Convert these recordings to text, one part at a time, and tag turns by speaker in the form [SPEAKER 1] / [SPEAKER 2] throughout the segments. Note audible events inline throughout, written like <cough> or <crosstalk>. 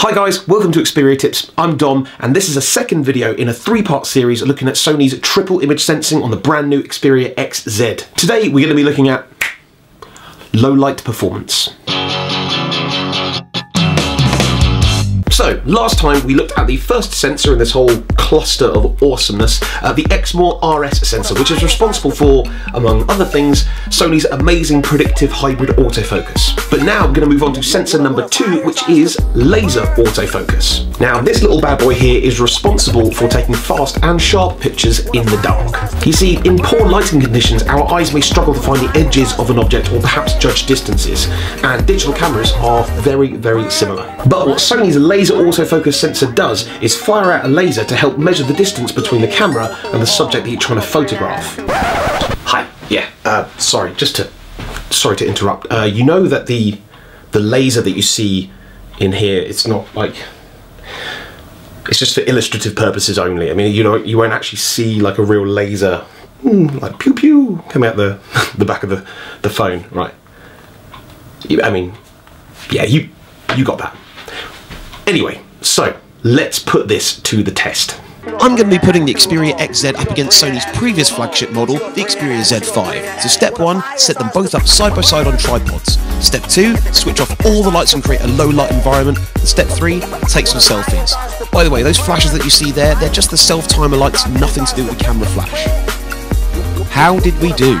[SPEAKER 1] Hi guys, welcome to Xperia Tips. I'm Dom, and this is a second video in a three-part series looking at Sony's triple image sensing on the brand new Xperia XZ. Today we're going to be looking at low light performance. So, last time we looked at the first sensor in this whole cluster of awesomeness, uh, the Exmor RS sensor, which is responsible for, among other things, Sony's amazing predictive hybrid autofocus. But now we're going to move on to sensor number two, which is laser autofocus. Now, this little bad boy here is responsible for taking fast and sharp pictures in the dark. You see, in poor lighting conditions, our eyes may struggle to find the edges of an object or perhaps judge distances, and digital cameras are very, very similar. But what Sony's laser laser autofocus sensor does is fire out a laser to help measure the distance between the camera and the subject that you're trying to photograph. Hi, yeah, uh, sorry, just to, sorry to interrupt. Uh, you know that the, the laser that you see in here, it's not like, it's just for illustrative purposes only. I mean, you know, you won't actually see like a real laser, mm, like pew pew, come out the, <laughs> the back of the, the phone, right? I mean, yeah, you, you got that. Anyway, so let's put this to the test.
[SPEAKER 2] I'm going to be putting the Xperia XZ up against Sony's previous flagship model, the Xperia Z5. So step 1, set them both up side by side on tripods. Step 2, switch off all the lights and create a low light environment. And step 3, take some selfies. By the way, those flashes that you see there, they're just the self-timer lights, nothing to do with the camera flash. How did we do?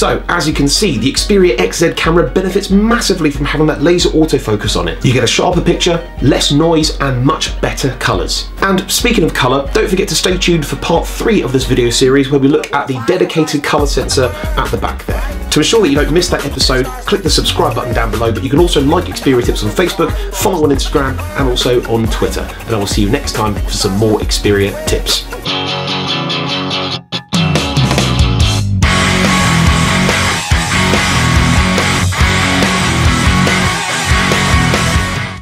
[SPEAKER 1] So, as you can see, the Xperia XZ camera benefits massively from having that laser autofocus on it. You get a sharper picture, less noise, and much better colours. And speaking of colour, don't forget to stay tuned for part 3 of this video series where we look at the dedicated colour sensor at the back there. To ensure that you don't miss that episode, click the subscribe button down below, but you can also like Xperia Tips on Facebook, follow on Instagram, and also on Twitter. And I will see you next time for some more Xperia tips.